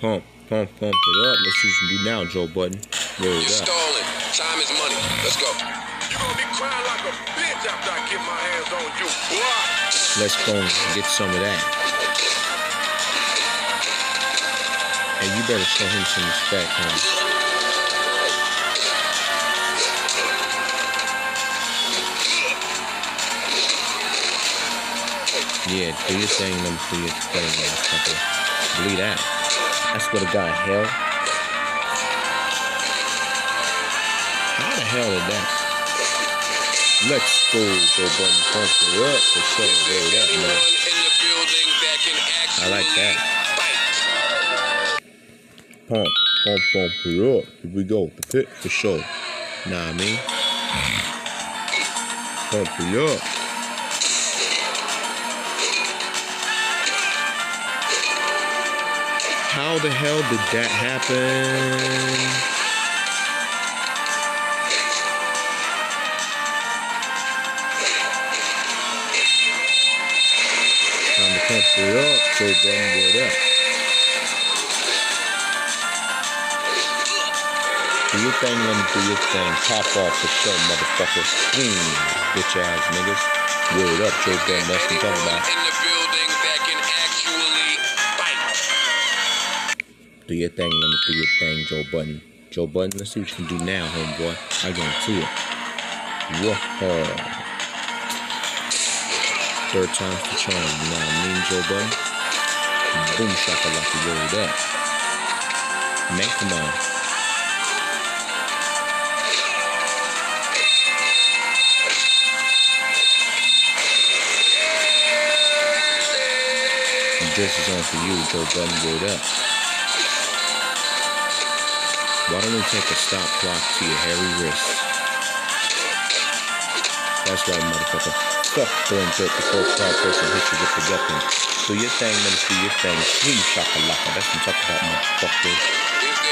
Pump, pump, pump it up. Let's see what you do now, Joe Budden. Word You're stalling. Time is money. Let's go. You gonna be crying like a bitch after I get my hands on you, boy. Let's go and get some of that. Hey, you better show him some respect, huh? Yeah, do your thing, let me do your thing, motherfucker. Believe that. That's what a guy hell. How the hell did that? Let's go, Budden. Pump it up for sure. Man. building that actually I like that. Pump, pump, pump it up. Here we go. The pit for sure. Nah, I mean. Pump it up. How the hell did that happen? Time to pump it up. So damn good up. Do your thing, let me do your thing. Pop off for sure, motherfucker. Mm, bitch ass niggas. Word up, Joe Budden. That's what I'm talking about. Do your thing, let me do your thing, Joe Budden. Joe Budden, let's see what you can do now, homeboy. I into it. Whoa. Third time's the charm. You know what I mean, Joe Budden? Boom shakalaka, word up. Man, come on. This is on for you, Joe Budden, word up. Why don't we take a stop clock to your hairy wrist? That's right, motherfucker. Fuck dirt before a crowd person hits you with the weapon. Do your thing, us do your thing. Boom shakalaka. That's what I'm talking about, motherfucker.